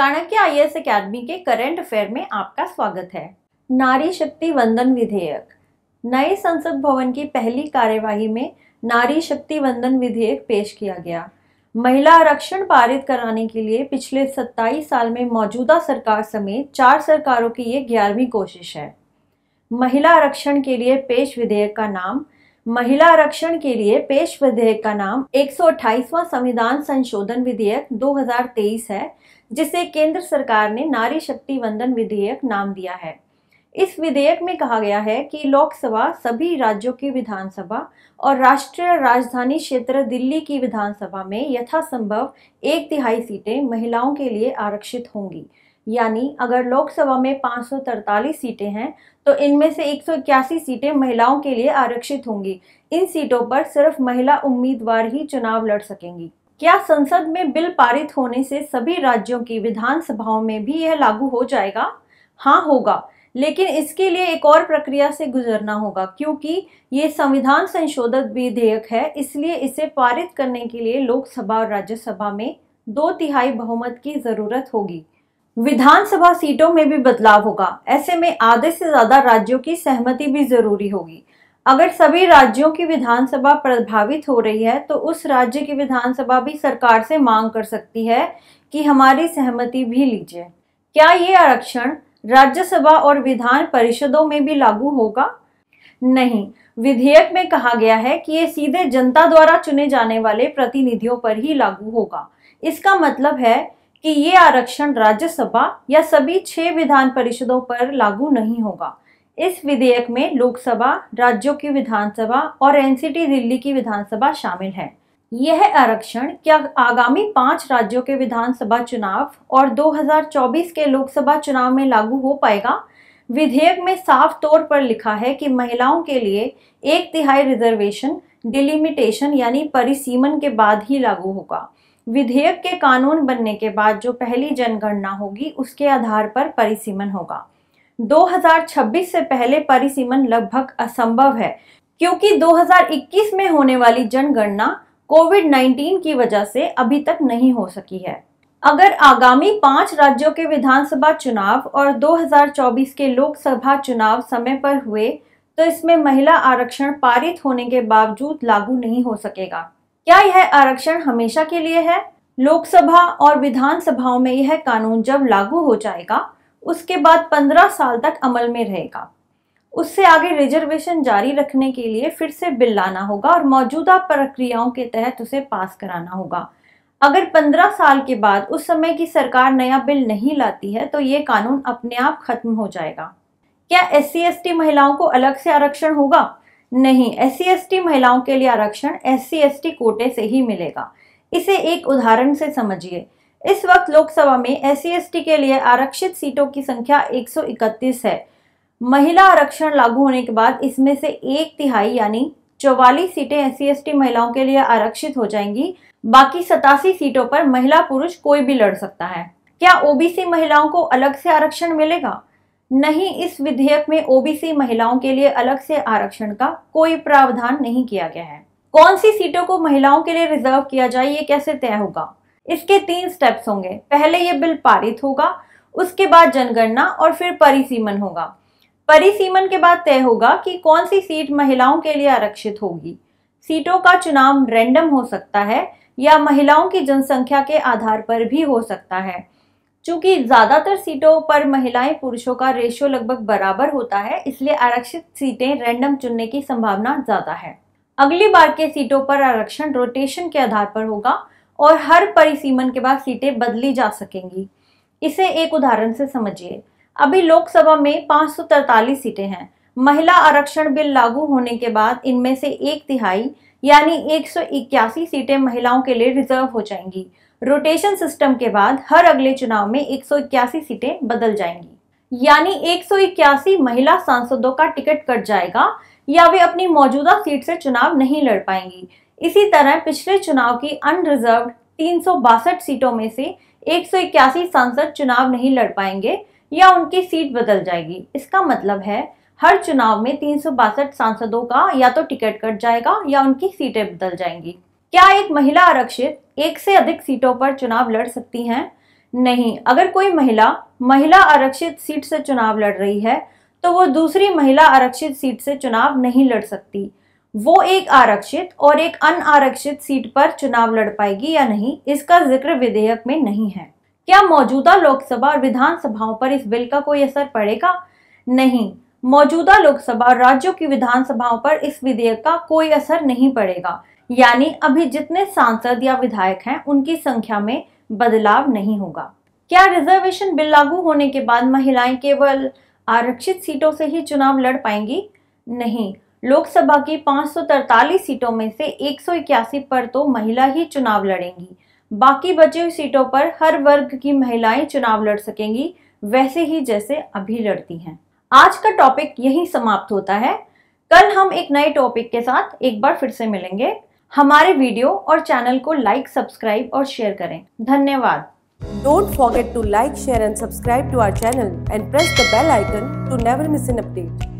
Chanakya IAS academy के current affair में आपका स्वागत है। नारी शक्ति वंदन विधेयक। नए संसद भवन की पहली कार्यवाही में नारी शक्ति वंदन विधेयक पेश किया गया। महिला आरक्षण पारित कराने के लिए पिछले 27 साल में मौजूदा सरकार समेत चार सरकारों की ये ग्यारहवीं कोशिश है। महिला आरक्षण के लिए पेश विधेयक का नाम, महिला आरक्षण के लिए पेश विधेयक का नाम 128वां संविधान संशोधन विधेयक 2023 है जिसे केंद्र सरकार ने नारी शक्ति वंदन विधेयक नाम दिया है। इस विधेयक में कहा गया है कि लोकसभा सभी राज्यों की विधानसभा और राष्ट्रीय राजधानी क्षेत्र दिल्ली की विधानसभा में यथासंभव एक तिहाई सीटें महिलाओं के लिए आरक्षित होंगी। यानी अगर लोकसभा में 543 सीटें हैं तो इनमें से एक सौ इक्यासी सीटें महिलाओं के लिए आरक्षित होंगी। इन सीटों पर सिर्फ़ महिला उम्मीदवार ही चुनाव लड़ सकेंगी। क्या संसद में बिल पारित होने से सभी राज्यों की विधानसभाओं में भी यह लागू हो जाएगा? हाँ होगा। लेकिन इसके लिए एक और प्रक्रिया से गुजरना होगा, क्योंकि ये संविधान संशोधन विधेयक है, इसलिए इसे पारित करने के लिए लोकसभा और राज्यसभा में दो तिहाई बहुमत की ज़रूरत होगी। विधानसभा सीटों में भी बदलाव होगा। ऐसे में आधे से ज़्यादा राज्यों की सहमति भी ज़रूरी होगी। अगर सभी राज्यों की विधानसभा प्रभावित हो रही है तो उस राज्य की विधानसभा भी सरकार से मांग कर सकती है कि हमारी सहमति भी लीजिए। क्या ये आरक्षण राज्यसभा और विधान परिषदों में भी लागू होगा? नहीं। विधेयक में कहा गया है कि ये सीधे जनता द्वारा चुने जाने वाले प्रतिनिधियों पर ही लागू होगा। इसका मतलब है कि ये आरक्षण राज्यसभा या सभी छह विधान परिषदों पर लागू नहीं होगा। इस विधेयक में लोकसभा, राज्यों की विधानसभा और एनसीटी दिल्ली की विधानसभा शामिल है। यह आरक्षण क्या आगामी पाँच राज्यों के विधानसभा चुनाव और 2024 के लोकसभा चुनाव में लागू हो पाएगा? विधेयक में साफ़ तौर पर लिखा है कि महिलाओं के लिए एक तिहाई रिजर्वेशन, डिलिमिटेशन यानी परिसीमन के बाद ही लागू होगा। विधेयक के कानून बनने के बाद जो पहली जनगणना होगी, उसके आधार पर परिसीमन होगा। 2026 से पहले परिसीमन लगभग असंभव है, क्योंकि 2021 में होने वाली जनगणना कोविड 19 की वजह से अभी तक नहीं हो सकी है। अगर आगामी पाँच राज्यों के विधानसभा चुनाव और 2024 के लोकसभा चुनाव समय पर हुए तो इसमें महिला आरक्षण पारित होने के बावजूद लागू नहीं हो सकेगा। क्या यह आरक्षण हमेशा के लिए है? लोकसभा और विधानसभाओं में यह कानून जब लागू हो जाएगा उसके बाद 15 साल तक अमल में रहेगा। उससे आगे रिजर्वेशन जारी रखने के लिए फिर से बिल लाना होगा और मौजूदा प्रक्रियाओं के तहत उसे पास कराना होगा। अगर 15 साल के बाद उस समय की सरकार नया बिल नहीं लाती है तो ये कानून अपने आप खत्म हो जाएगा। क्या एस सी महिलाओं को अलग से आरक्षण होगा? नहीं, एस सी महिलाओं के लिए आरक्षण एस सी कोटे से ही मिलेगा। इसे एक उदाहरण से समझिए। इस वक्त लोकसभा में एस सी के लिए आरक्षित सीटों की संख्या 131 है। महिला आरक्षण लागू होने के बाद इसमें से एक तिहाई यानी चौवालीस सीटें एस सी महिलाओं के लिए आरक्षित हो जाएँगी। बाकी सतासी सीटों पर महिला पुरुष कोई भी लड़ सकता है। क्या ओबीसी महिलाओं को अलग से आरक्षण मिलेगा? नहीं, इस विधेयक में ओबीसी महिलाओं के लिए अलग से आरक्षण का कोई प्रावधान नहीं किया गया है। कौन सी सीटों को महिलाओं के लिए रिज़र्व किया जाए, ये कैसे तय होगा? इसके तीन स्टेप्स होंगे। पहले ये बिल पारित होगा, उसके बाद जनगणना और फिर परिसीमन होगा। परिसीमन के बाद तय होगा कि कौन सी सीट महिलाओं के लिए आरक्षित होगी। सीटों का चुनाव रैंडम हो सकता है या महिलाओं की जनसंख्या के आधार पर भी हो सकता है। चूँकि ज़्यादातर सीटों पर महिलाएँ पुरुषों का रेशियो लगभग बराबर होता है, इसलिए आरक्षित सीटें रैंडम चुनने की संभावना ज़्यादा है। अगली बार के सीटों पर आरक्षण रोटेशन के आधार पर होगा। और हर परिसीमन के बाद सीटें बदली जा सकेंगी। इसे एक उदाहरण से समझिए। अभी लोकसभा में पाँच सीटें हैं। महिला आरक्षण बिल लागू होने के बाद इनमें से एक तिहाई, यानी एक सीटें महिलाओं के लिए रिज़र्व हो जाएँगी। रोटेशन सिस्टम के बाद हर अगले चुनाव में एक सौ इक्यासी सीटें बदल जाएँगी। यानी एक सौ इक्यासी महिला सांसदों का टिकट कट जाएगा या वे अपनी मौजूदा सीट से चुनाव नहीं लड़ पाएँगी। इसी तरह पिछले चुनाव की अनरिजर्व तीन सौ बासठ सीटों में से एक सौ इक्यासी सांसद चुनाव नहीं लड़ पाएँगे या उनकी सीट बदल जाएगी। इसका मतलब है, हर चुनाव में तीन सौ बासठ सांसदों का या तो टिकट कट जाएगा या उनकी सीटें बदल जाएँगी। क्या एक महिला आरक्षित एक से अधिक सीटों पर चुनाव लड़ सकती हैं? नहीं। अगर कोई महिला महिला आरक्षित सीट से चुनाव लड़ रही है तो वो दूसरी महिला आरक्षित सीट से चुनाव नहीं लड़ सकती। वो एक आरक्षित और एक अनारक्षित सीट पर चुनाव लड़ पाएगी या नहीं, इसका ज़िक्र विधेयक में नहीं है। क्या मौजूदा लोकसभा और विधानसभाओं पर इस बिल का कोई असर पड़ेगा? नहीं, मौजूदा लोकसभा और राज्यों की विधानसभाओं पर इस विधेयक का कोई असर नहीं पड़ेगा। यानी अभी जितने सांसद या विधायक हैं, उनकी संख्या में बदलाव नहीं होगा। क्या रिजर्वेशन बिल लागू होने के बाद महिलाएँ केवल आरक्षित सीटों से ही चुनाव लड़ पाएँगी? नहीं लोकसभा की 543 सीटों में से एक सौ इक्यासी पर तो महिला ही चुनाव लड़ेंगी। बाकी बची हुई सीटों पर हर वर्ग की महिलाएँ चुनाव लड़ सकेंगी वैसे ही जैसे अभी लड़ती हैं। आज का टॉपिक यही समाप्त होता है। कल हम एक नए टॉपिक के साथ एक बार फिर से मिलेंगे। हमारे वीडियो और चैनल को लाइक सब्सक्राइब और शेयर करें। धन्यवाद। Don't forget to like, share and subscribe to our channel and press the bell icon to never miss.